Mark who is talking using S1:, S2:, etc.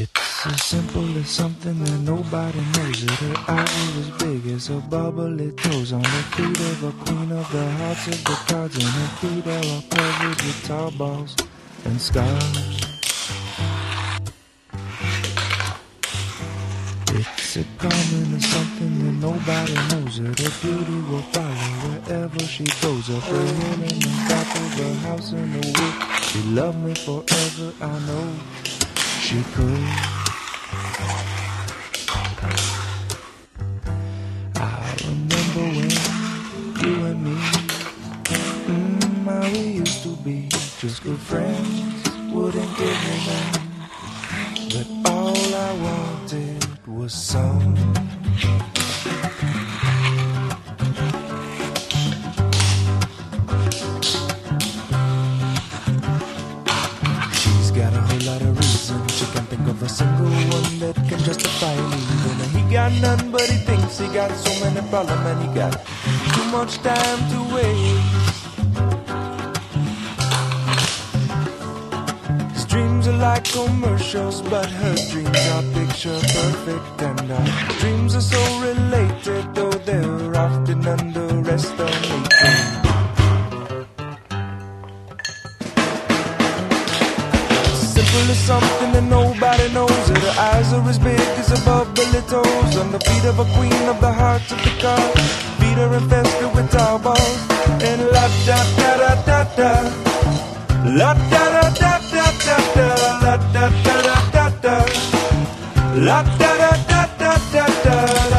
S1: It's as simple as something that nobody knows it. Her eyes as big as her bubbly toes on the feet of a queen of the hearts of the cards, and her feet are all covered with tar balls and scars. It's a common as something that nobody knows it. Her beauty will follow wherever she goes. Up a hill and on top of a house in the wood. She loved me forever, I know she could. I remember when you and me, mm, how we used to be just good friends. Wouldn't give me none, but all I wanted was some. She's got a whole lot of reasons. Of a single one that can justify. And he got none, but he thinks he got so many problems, and he got too much time to waste. His dreams are like commercials, but her dreams are picture perfect, and our dreams are so related, Simple as something that nobody knows. Her eyes are as big as her bubbly toes. On the feet of a queen of the hearts of the car. Feet are infested with tar balls. And la da da da da da. La da da da da da da. La da da da da da. La da da da da da da.